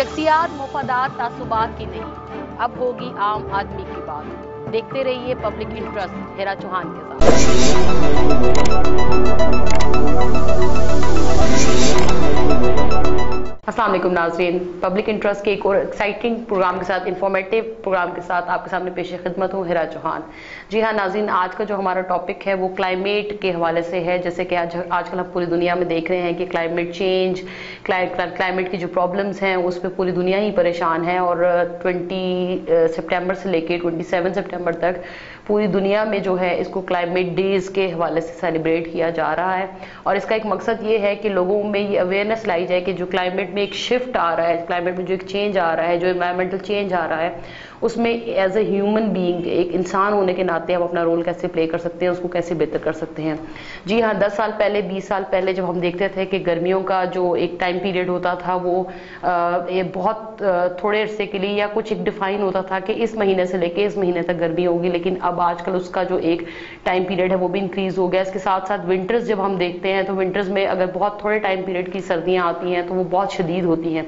बात तासुबात की नहीं। अब होगी आम आदमी की बात। देखते रहिए पब्लिक इंटरेस्ट, हेरा चौहान के साथ। असलम नाजरीन। पब्लिक इंटरेस्ट के एक और एक्साइटिंग प्रोग्राम के साथ इंफॉर्मेटिव प्रोग्राम के साथ आपके सामने पेश खिदमत हूँ, हिरा चौहान। जी हाँ नाजीन आज का जो हमारा टॉपिक है, वो क्लाइमेट के हवाले से है। जैसे कि आज, आजकल हम पूरी दुनिया में देख रहे हैं कि क्लाइमेट चेंज क्लाइमेट की जो प्रॉब्लम्स हैं उस पर पूरी दुनिया ही परेशान है और 20 सितंबर से लेके 27 सितंबर तक पूरी दुनिया में जो है इसको क्लाइमेट डेज़ के हवाले से सेलिब्रेट किया जा रहा है। और इसका एक मकसद ये है कि लोगों में ये अवेयरनेस लाई जाए कि जो क्लाइमेट में एक शिफ्ट आ रहा है क्लाइमेट में जो एक चेंज आ रहा है, जो इन्वायरमेंटल चेंज आ रहा है, उसमें एज ए ह्यूमन बीइंग एक इंसान होने के नाते हम अपना रोल कैसे प्ले कर सकते हैं, उसको कैसे बेहतर कर सकते हैं। जी हाँ दस साल पहले, बीस साल पहले जब हम देखते थे कि गर्मियों का जो एक टाइम पीरियड होता था, वो ये बहुत थोड़े अरसे के लिए या कुछ एक डिफाइन होता था कि इस महीने से लेके इस महीने तक गर्मी होगी, लेकिन अब आजकल उसका जो एक टाइम पीरियड है, वो भी इंक्रीज हो गया। इसके साथ साथ विंटर्स जब हम देखते हैं तो विंटर्स में अगर बहुत थोड़े टाइम पीरियड की सर्दियाँ आती हैं तो वो बहुत शदीद होती हैं।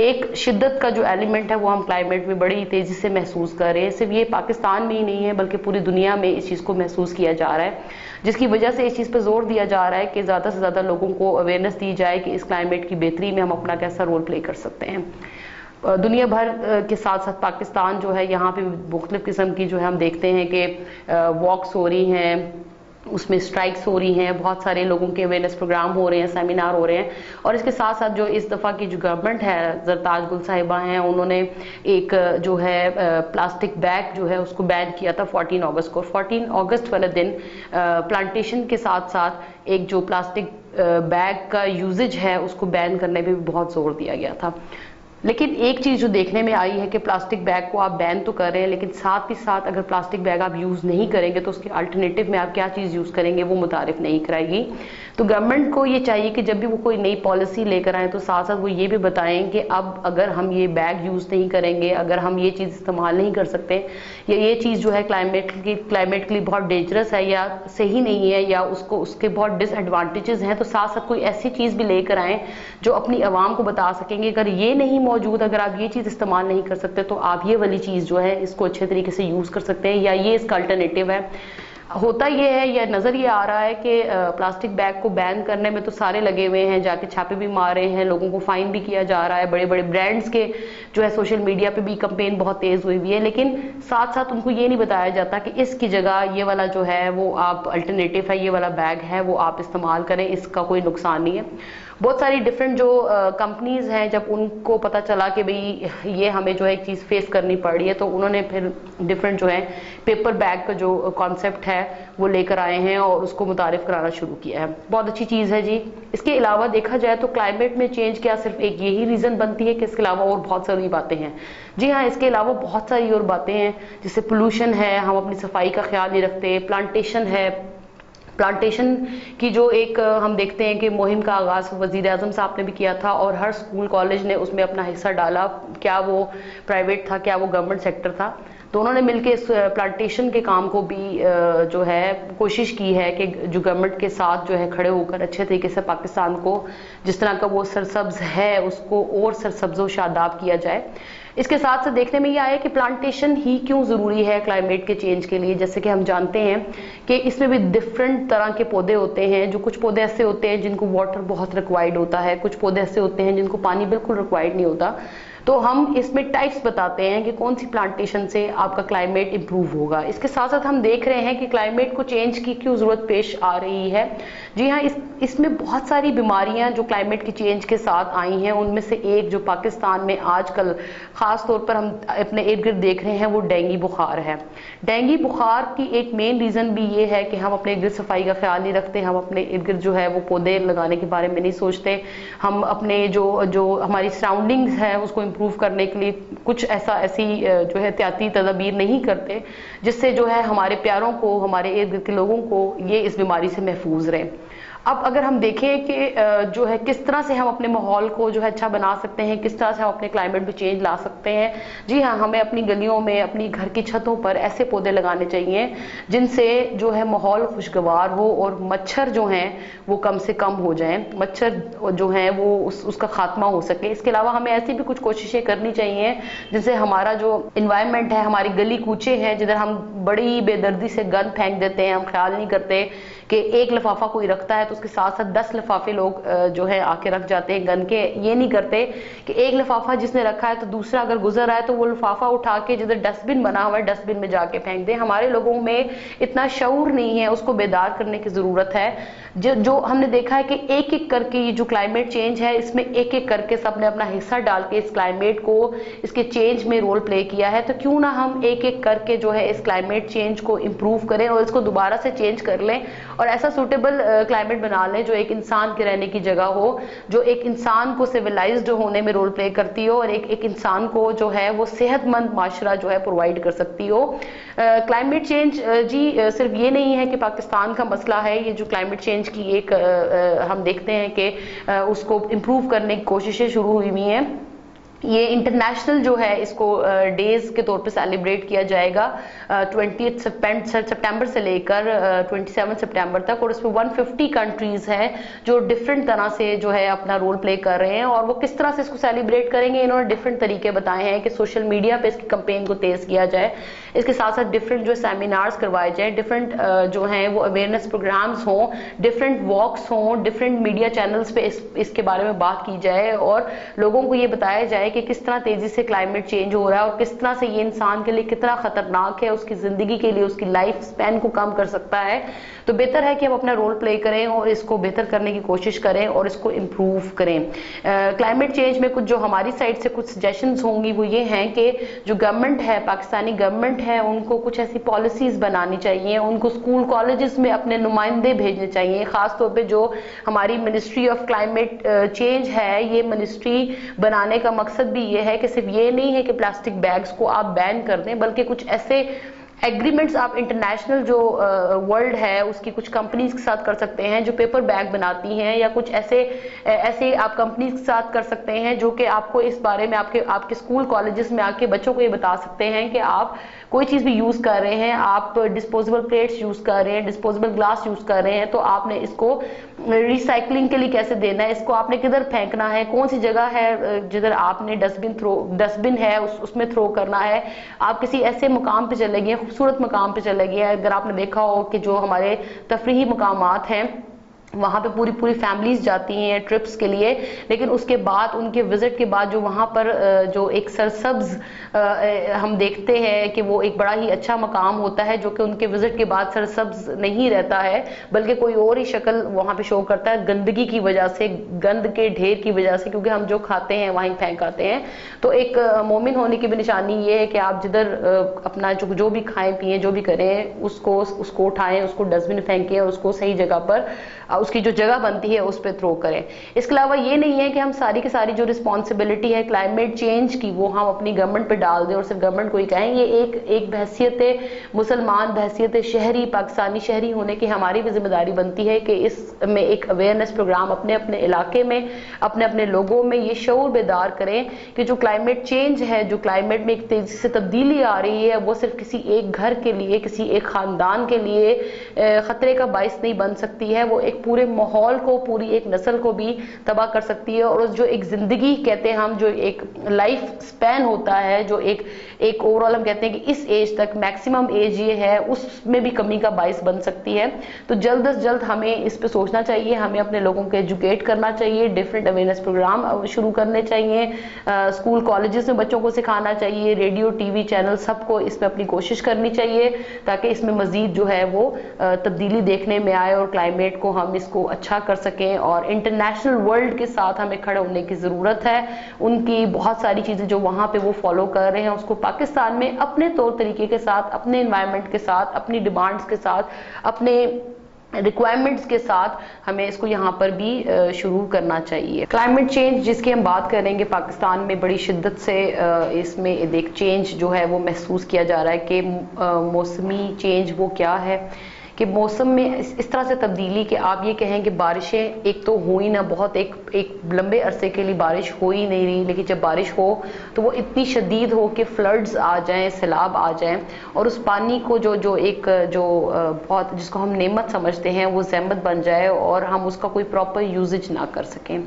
एक शिद्दत का जो एलिमेंट है, वो हम क्लाइमेट में बड़ी तेज़ी से महसूस कर रहे हैं। सिर्फ़ ये पाकिस्तान में ही नहीं है, बल्कि पूरी दुनिया में इस चीज़ को महसूस किया जा रहा है, जिसकी वजह से इस चीज़ पर ज़ोर दिया जा रहा है कि ज़्यादा से ज़्यादा लोगों को अवेयरनेस दी जाए कि इस क्लाइमेट की बेहतरी में हम अपना कैसा रोल प्ले कर सकते हैं। दुनिया भर के साथ साथ पाकिस्तान जो है, यहाँ पे मुख्तलिफ़ किस्म की जो है, हम देखते हैं कि वॉक्स हो रही हैं, उसमें स्ट्राइक्स हो रही हैं, बहुत सारे लोगों के अवेयरनेस प्रोग्राम हो रहे हैं सेमिनार हो रहे हैं, और इसके साथ साथ जो इस दफ़ा की जो गवर्नमेंट है जरताज गुल साहिबा हैं, उन्होंने एक जो है प्लास्टिक बैग जो है, उसको बैन किया था 14 अगस्त को। 14 अगस्त वाले दिन प्लांटेशन के साथ साथ एक जो प्लास्टिक बैग का यूजेज है, उसको बैन करने पर भी बहुत ज़ोर दिया गया था। लेकिन एक चीज़ जो देखने में आई है कि प्लास्टिक बैग को आप बैन तो कर रहे हैं, लेकिन साथ ही साथ अगर प्लास्टिक बैग आप यूज़ नहीं करेंगे तो उसके अल्टरनेटिव में आप क्या चीज़ यूज़ करेंगे वो मुतारिफ नहीं कराएगी। तो गवर्नमेंट को ये चाहिए कि जब भी वो कोई नई पॉलिसी लेकर आए तो साथ साथ वो ये भी बताएँ कि अब अगर हम ये बैग यूज़ नहीं करेंगे, अगर हम ये चीज़ इस्तेमाल नहीं कर सकते, या ये चीज़ जो है क्लाइमेट की क्लाइमेट के लिए बहुत डेंजरस है या सही नहीं है या उसको, उसके बहुत डिसएडवांटेजेस हैं तो साथ साथ कोई ऐसी चीज़ भी लेकर आए जो अपनी आवाम को बता सकेंगे। अगर ये नहीं मौजूद अगर आप ये चीज़ इस्तेमाल नहीं कर सकते तो आप ये वाली चीज़ जो है इसको अच्छे तरीके से यूज़ कर सकते हैं या ये इसका अल्टरनेटिव है। होता ये है, या नज़र ये आ रहा है कि प्लास्टिक बैग को बैन करने में तो सारे लगे हुए हैं, जाके छापे भी मार रहे हैं, लोगों को फाइन भी किया जा रहा है बड़े बड़े ब्रांड्स के जो है सोशल मीडिया पे भी कंपेन बहुत तेज़ हुई हुई है, लेकिन साथ साथ उनको ये नहीं बताया जाता कि इसकी जगह ये वाला जो है, वो आप अल्टरनेटिव है, ये वाला बैग है, वो आप इस्तेमाल करें, इसका कोई नुकसान नहीं है। बहुत सारी डिफरेंट जो कंपनीज़ हैं, जब उनको पता चला कि भाई, ये हमें जो है एक चीज़ फेस करनी पड़ रही है तो उन्होंने फिर डिफरेंट जो है पेपर बैग का जो कॉन्सेप्ट है, वो लेकर आए हैं और उसको मुतारफ कराना शुरू किया है। बहुत अच्छी चीज़ है जी। इसके अलावा देखा जाए तो क्लाइमेट में चेंज क्या सिर्फ़ एक यही रीज़न बनती है कि इसके अलावा और बहुत सारी बातें हैं। जी हाँ इसके अलावा बहुत सारी और बातें हैं। जैसे पोल्यूशन है, हम अपनी सफ़ाई का ख्याल नहीं रखते। प्लांटेशन है। प्लांटेशन की जो एक हम देखते हैं कि मुहिम का आगाज़ वज़ीर अजम साहब ने भी किया था और हर स्कूल, कॉलेज ने उसमें अपना हिस्सा डाला। क्या वो प्राइवेट था, क्या वो गवर्नमेंट सेक्टर था? दोनों ने मिलकर इस प्लांटेशन के काम को भी जो है, कोशिश की है कि जो गवर्नमेंट के साथ जो है खड़े होकर अच्छे तरीके से पाकिस्तान को जिस तरह का वो सरसब्ज है, उसको और सरसब्ज शादाब किया जाए। इसके साथ साथ देखने में ये आया कि प्लांटेशन ही क्यों ज़रूरी है क्लाइमेट के चेंज के लिए? जैसे कि हम जानते हैं कि इसमें भी डिफरेंट तरह के पौधे होते हैं, जो कुछ पौधे ऐसे होते हैं जिनको वाटर बहुत रिक्वायर्ड होता है, कुछ पौधे ऐसे होते हैं जिनको पानी बिल्कुल रिक्वायर्ड नहीं होता। तो हम इसमें टाइप्स बताते हैं कि कौन सी प्लांटेशन से आपका क्लाइमेट इंप्रूव होगा। इसके साथ साथ हम देख रहे हैं कि क्लाइमेट को चेंज की क्यों ज़रूरत पेश आ रही है। जी हाँ इस, इसमें बहुत सारी बीमारियाँ जो क्लाइमेट की चेंज के साथ आई हैं, उनमें से एक जो पाकिस्तान में आजकल ख़ास तौर पर हम अपने इर्द गिर्द देख रहे हैं, वो डेंगी बुखार है। डेंगी बुखार की एक मेन रीज़न भी ये है कि हम अपने इर्द गिर्द सफ़ाई का ख्याल नहीं रखते, हम अपने इर्द गिर्द जो है वो पौधे लगाने के बारे में नहीं सोचते। हम अपने जो जो हमारी सराउंडिंग्स है, उसको इम्प्रूव करने के लिए कुछ ऐसा, ऐसी जो है एहतियाती तदाबीर नहीं करते, जिससे जो है हमारे प्यारों को, हमारे इर्द गिर्द के लोगों को ये इस बीमारी से महफूज रहे। अब अगर हम देखें कि जो है किस तरह से हम अपने माहौल को जो है अच्छा बना सकते हैं किस तरह से हम अपने क्लाइमेट में चेंज ला सकते हैं जी हाँ हमें अपनी गलियों में अपनी घर की छतों पर ऐसे पौधे लगाने चाहिए जिनसे जो है माहौल खुशगवार हो और मच्छर जो हैं वो कम से कम हो जाएँ मच्छर जो है वो उस, उसका खात्मा हो सके। इसके अलावा हमें ऐसी भी कुछ कोशिशें करनी चाहिए जिससे हमारा जो इन्वायरमेंट है हमारी गली कूचे हैं जिधर हम बड़ी बेदर्दी से गंद फेंक देते हैं हम ख्याल नहीं करते कि एक लिफाफा कोई रखता है तो उसके साथ साथ दस लिफाफे लोग जो है, आके रख जाते हैं गन के। ये नहीं करते कि एक लिफाफा जिसने रखा है तो दूसरा अगर गुजर है तो वो लिफाफा उठा के जिधर डस्टबिन बना हुआ है, डस्टबिन में जाके फेंक दे। हमारे लोगों में इतना शऊर नहीं है, उसको बेदार करने की ज़रूरत है। जो जो हमने देखा है कि एक एक करके ये जो क्लाइमेट चेंज है, इसमें एक एक करके सबने अपना हिस्सा डाल के इस क्लाइमेट को, इसके चेंज में रोल प्ले किया है। तो क्यों ना हम एक एक करके जो है इस क्लाइमेट चेंज को इम्प्रूव करें और इसको दोबारा से चेंज कर लें और ऐसा सूटेबल क्लाइमेट बना लें जो एक इंसान के रहने की जगह हो, जो एक इंसान को सिविलाइज्ड होने में रोल प्ले करती हो और एक एक इंसान को जो है वो सेहतमंद माशरा जो है प्रोवाइड कर सकती हो। क्लाइमेट चेंज जी सिर्फ़ ये नहीं है कि पाकिस्तान का मसला है, ये जो क्लाइमेट चेंज की एक हम देखते हैं कि उसको इम्प्रूव करने की कोशिशें शुरू हुई हुई हैं। ये इंटरनेशनल जो है इसको डेज़ के तौर पे सेलिब्रेट किया जाएगा ट्वेंटी सितंबर से लेकर ट्वेंटी सेवन सितंबर तक और इसमें 150 कंट्रीज़ हैं जो डिफरेंट तरह से जो है अपना रोल प्ले कर रहे हैं और वो किस तरह से इसको सेलिब्रेट करेंगे इन्होंने डिफरेंट तरीके बताए हैं कि सोशल मीडिया पे इसकी कंपेन को तेज किया जाए। इसके साथ साथ डिफरेंट जो सेमिनार्स करवाए जाए डिफरेंट जो हैं वो अवेयरनेस प्रोग्राम्स हों डिफरेंट वॉक्स हों डिफरेंट मीडिया चैनल्स पे इस, इसके बारे में बात की जाए और लोगों को ये बताया जाए कि किस तरह तेज़ी से क्लाइमेट चेंज हो रहा है और किस तरह से ये इंसान के लिए कितना खतरनाक है, उसकी ज़िंदगी के लिए, उसकी लाइफ स्पैन को कम कर सकता है। तो बेहतर है कि हम अपना रोल प्ले करें और इसको बेहतर करने की कोशिश करें और इसको इम्प्रूव करें। क्लाइमेट चेंज में कुछ जो हमारी साइड से कुछ सजेशन होंगी वो ये हैं कि जो गवर्नमेंट है, पाकिस्तानी गवर्नमेंट है, उनको कुछ ऐसी पॉलिसीज़ बनानी चाहिए, उनको स्कूल कॉलेजेस में अपने नुमाइंदे भेजने चाहिए। खासतौर पर जो हमारी मिनिस्ट्री ऑफ़ क्लाइमेट चेंज है, ये मिनिस्ट्री बनाने का मकसद भी ये है कि सिर्फ़ ये नहीं है कि प्लास्टिक बैग्स को आप बैन कर दें, बल्कि कुछ ऐसे एग्रीमेंट्स आप इंटरनेशनल जो वर्ल्ड uh, है उसकी कुछ कंपनीज़ के साथ कर सकते हैं जो पेपर बैग बनाती हैं या कुछ ऐसे ऐसे आप कंपनीज़ के साथ कर सकते हैं जो कि आपको इस बारे में आपके आपके स्कूल कॉलेजेस में आके बच्चों को ये बता सकते हैं कि आप कोई चीज़ भी यूज़ कर रहे हैं आप डिस्पोजेबल प्लेट्स यूज़ कर रहे हैं डिस्पोजेबल ग्लास यूज़ कर रहे हैं तो आपने इसको रिसाइकलिंग के लिए कैसे देना है इसको आपने किधर फेंकना है कौन सी जगह है जिधर आपने डस्टबिन थ्रो डस्टबिन है उस, उसमें थ्रो करना है आप किसी ऐसे मुकाम पे चले गए खूबसूरत मकाम पे गया है। अगर आपने देखा हो कि जो हमारे तफरी मकाम हैं वहाँ पे पूरी पूरी फैमिलीज़ जाती हैं ट्रिप्स के लिए, लेकिन उसके बाद, उनके विज़िट के बाद जो वहाँ पर जो एक सरसब्ज हम देखते हैं कि वो एक बड़ा ही अच्छा मकाम होता है, जो कि उनके विज़िट के बाद सरसब्ज नहीं रहता है, बल्कि कोई और ही शक्ल वहाँ पे शो करता है, गंदगी की वजह से, गंद के ढेर की वजह से, क्योंकि हम जो खाते हैं, वहीं फेंक आते हैं। तो एक मोमिन होने की भी निशानी ये है कि आप जिधर अपना जो जो भी खाएँ, पिए, जो भी करें, उसको उसको उठाएँ, उसको डस्टबिन फेंकें और उसको सही जगह पर उसकी जो जगह बनती है, उस पर थ्रो करें। इसके अलावा ये नहीं है कि हम सारी की सारी जो रिस्पॉन्सिबिलिटी है क्लाइमेट चेंज की, वो हम अपनी गवर्नमेंट पे डाल दें और सिर्फ़ गवर्नमेंट को ही कहें। ये एक एक बहसीत मुसलमान बहसीत शहरी, पाकिस्तानी शहरी होने की हमारी भी ज़िम्मेदारी बनती है कि इसमें एक अवेयरनेस प्रोग्राम अपने अपने इलाके में, अपने अपने लोगों में ये शौर बेदार करें कि जो क्लाइमेट चेंज है, जो क्लाइमेट में एक तेज़ी से तब्दीली आ रही है, वो सिर्फ़ किसी एक घर के लिए, किसी एक खानदान के लिए खतरे का बायस नहीं बन सकती है। वो एक पूरे माहौल को, पूरी एक नस्ल को भी तबाह कर सकती है और जो एक ज़िंदगी कहते हैं हम, जो एक लाइफ स्पैन होता है, जो एक एक ओवरऑल हम कहते हैं कि इस एज तक मैक्सिमम एज ये है, उसमें भी कमी का बायस बन सकती है। तो जल्द अज जल्द हमें इस पर सोचना चाहिए, हमें अपने लोगों को एजुकेट करना चाहिए डिफरेंट अवेयरनेस प्रोग्राम शुरू करने चाहिए स्कूल कॉलेजेस में बच्चों को सिखाना चाहिए रेडियो टीवी चैनल सबको इसमें अपनी कोशिश करनी चाहिए, ताकि इसमें मजीद जो है वो तब्दीली देखने में आए और क्लाइमेट को हम इसको अच्छा कर सकें और इंटरनेशनल वर्ल्ड के साथ हमें खड़े होने की ज़रूरत है। उनकी बहुत सारी चीज़ें जो वहाँ पे वो फॉलो कर रहे हैं, उसको पाकिस्तान में अपने तौर तरीके के साथ, अपने इन्वायरमेंट के साथ, अपनी डिमांड्स के साथ, अपने रिक्वायरमेंट्स के साथ हमें इसको यहाँ पर भी शुरू करना चाहिए। क्लाइमेट चेंज जिसकी हम बात करेंगे, पाकिस्तान में बड़ी शिद्दत से इसमें देख चेंज जो है वो महसूस किया जा रहा है कि मौसमी चेंज वो क्या है। कि मौसम में इस, इस तरह से तब्दीली कि आप ये कहें कि बारिशें एक तो हुई ना बहुत एक एक लंबे अरसे के लिए बारिश हो ही नहीं रही लेकिन जब बारिश हो तो वो इतनी शदीद हो कि फ्लड्स आ जाएँ सैलाब आ जाएँ और उस पानी को जो जो एक जो बहुत जिसको हम नेमत समझते हैं वो जहमत बन जाए और हम उसका कोई प्रॉपर यूजेज ना कर सकें।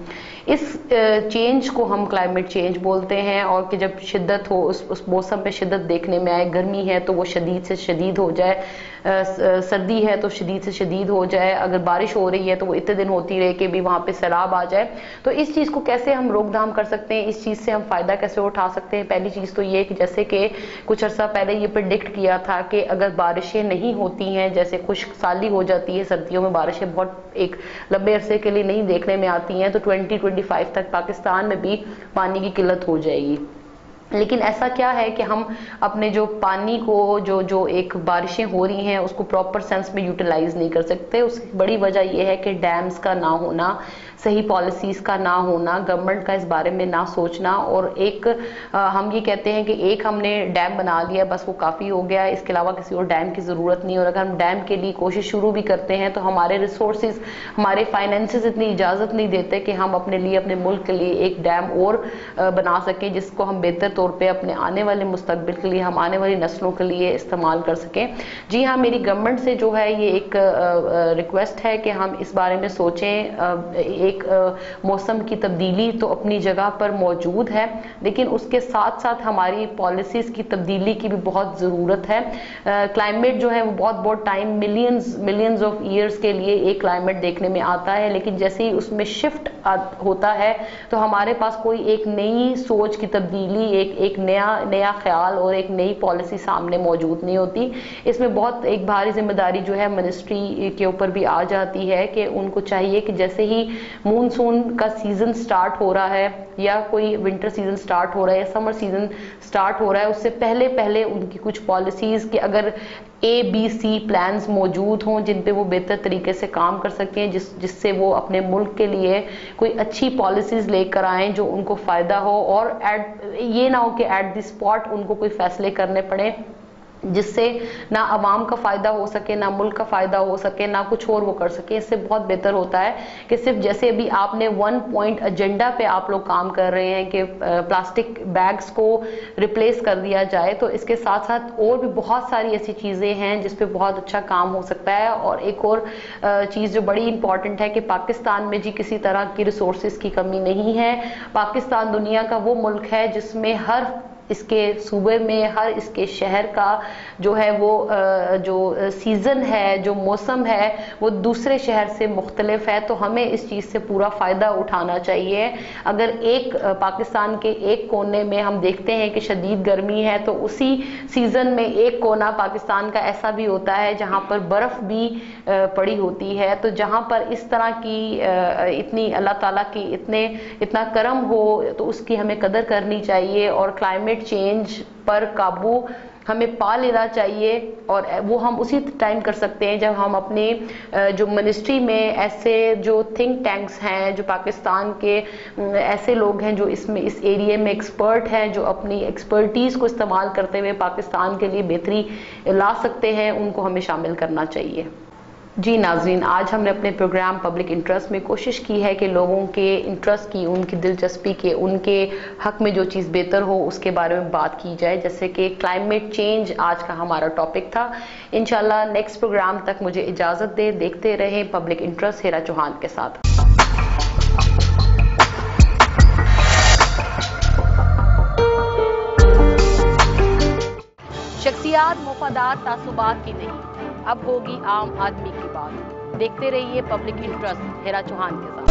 इस चेंज को हम क्लाइमेट चेंज बोलते हैं और कि जब शिद्दत हो उस उस मौसम पे शिद्दत देखने में आए गर्मी है तो वो शदीद से शदीद हो जाए सर्दी है तो शदीद से शदीद हो जाए, अगर बारिश हो रही है तो वो इतने दिन होती रहे कि भी वहाँ पे सैलाब आ जाए। तो इस चीज़ को कैसे हम रोकथाम कर सकते हैं? इस चीज़ से हम फ़ायदा कैसे उठा सकते हैं? पहली चीज़ तो ये कि जैसे कि कुछ अर्सा पहले ये प्रिडिक्ट किया था कि अगर बारिशें नहीं होती हैं, जैसे खुश्क साली हो जाती है, सर्दियों में बारिशें बहुत एक लंबे अरसे के लिए नहीं देखने में आती हैं तो ट्वेंटी ट्वेंटी फाइव तक पाकिस्तान में भी पानी की किल्लत हो जाएगी। लेकिन ऐसा क्या है कि हम अपने जो पानी को, जो जो एक बारिशें हो रही हैं, उसको प्रॉपर सेंस में यूटिलाइज नहीं कर सकते। उसकी बड़ी वजह यह है कि डैम्स का ना होना सही पॉलिसीज़ का ना होना गवर्नमेंट का इस बारे में ना सोचना और एक आ, हम ये कहते हैं कि एक हमने डैम बना लिया बस वो काफ़ी हो गया इसके अलावा किसी और डैम की ज़रूरत नहीं और अगर हम डैम के लिए कोशिश शुरू भी करते हैं तो हमारे रिसोर्सेज हमारे फाइनेंसेस इतनी इजाज़त नहीं देते कि हम अपने लिए अपने मुल्क के लिए एक डैम और बना सकें जिसको हम बेहतर तौर पर अपने आने वाले मुस्तबिल के लिए हम आने वाली नस्लों के लिए इस्तेमाल कर सकें। जी हाँ मेरी गवर्नमेंट से जो है ये एक रिक्वेस्ट है कि हम इस बारे में सोचें एक मौसम की तब्दीली तो अपनी जगह पर मौजूद है, लेकिन उसके साथ साथ हमारी पॉलिसीज़ की तब्दीली की भी बहुत ज़रूरत है। क्लाइमेट जो है वो बहुत बहुत time millions millions of years के लिए एक क्लाइमेट देखने में आता है, लेकिन जैसे ही उसमें शिफ्ट होता है तो हमारे पास कोई एक नई सोच की तब्दीली, एक एक नया नया ख्याल और एक नई पॉलिसी सामने मौजूद नहीं होती। इसमें बहुत, एक भारी ज़िम्मेदारी जो है मिनिस्ट्री के ऊपर भी आ जाती है कि उनको चाहिए कि जैसे ही मूनसून का सीज़न स्टार्ट हो रहा है या कोई विंटर सीज़न स्टार्ट हो रहा है या समर सीज़न स्टार्ट हो रहा है, उससे पहले पहले उनकी कुछ पॉलिसीज़ के अगर ए बी सी प्लान्स मौजूद हों जिन पे वो बेहतर तरीके से काम कर सकें, जिस, जिससे वो अपने मुल्क के लिए कोई अच्छी पॉलिसीज़ लेकर आए जो उनको फ़ायदा हो और एट ये ना हो कि एट द स्पॉट उनको कोई फैसले करने पड़े। जिससे ना आवाम का फ़ायदा हो सके, ना मुल्क का फ़ायदा हो सके, ना कुछ और वो कर सके। इससे बहुत बेहतर होता है कि सिर्फ़ जैसे अभी आपने वन पॉइंट एजेंडा पे आप लोग काम कर रहे हैं कि प्लास्टिक बैग्स को रिप्लेस कर दिया जाए तो इसके साथ साथ और भी बहुत सारी ऐसी चीज़ें हैं जिस पे बहुत अच्छा काम हो सकता है। और एक और चीज़ जो बड़ी इंपॉर्टेंट है कि पाकिस्तान में जी किसी तरह की रिसोर्स की कमी नहीं है। पाकिस्तान दुनिया का वो मुल्क है जिसमें हर इसके सूबे में, हर इसके शहर का जो है वो जो सीज़न है, जो मौसम है, वो दूसरे शहर से मुख्तलिफ़ है। तो हमें इस चीज़ से पूरा फ़ायदा उठाना चाहिए। अगर एक पाकिस्तान के एक कोने में हम देखते हैं कि शदीद गर्मी है तो उसी सीज़न में एक कोना पाकिस्तान का ऐसा भी होता है, जहाँ पर बर्फ़ भी पड़ी होती है। तो जहाँ पर इस तरह की इतनी अल्लाह ताला की इतने, इतना करम हो तो उसकी हमें कदर करनी चाहिए और क्लाइमेट क्लाइमेट चेंज पर काबू, हमें पा लेना चाहिए और वो हम उसी टाइम कर सकते हैं जब हम अपने जो मिनिस्ट्री में ऐसे जो थिंक टैंक्स हैं, जो पाकिस्तान के ऐसे लोग हैं जो इसमें, इस एरिए में एक्सपर्ट हैं, जो अपनी एक्सपर्टीज़ को इस्तेमाल करते हुए पाकिस्तान के लिए बेहतरी ला सकते हैं, उनको हमें शामिल करना चाहिए। जी नाजरीन, आज हमने अपने प्रोग्राम पब्लिक इंटरेस्ट में कोशिश की है कि लोगों के इंटरेस्ट की, उनकी दिलचस्पी के, उनके हक में जो चीज़ बेहतर हो, उसके बारे में बात की जाए। जैसे कि क्लाइमेट चेंज आज का हमारा टॉपिक था। इनशाला नेक्स्ट प्रोग्राम तक मुझे इजाज़त दे। देखते रहें पब्लिक इंटरेस्ट हेरा चौहान के साथ। शख्सियात, मुफादात, तासुबात की नहीं, अब होगी आम आदमी बात देखते रहिए पब्लिक इंटरेस्ट हेरा चौहान के साथ।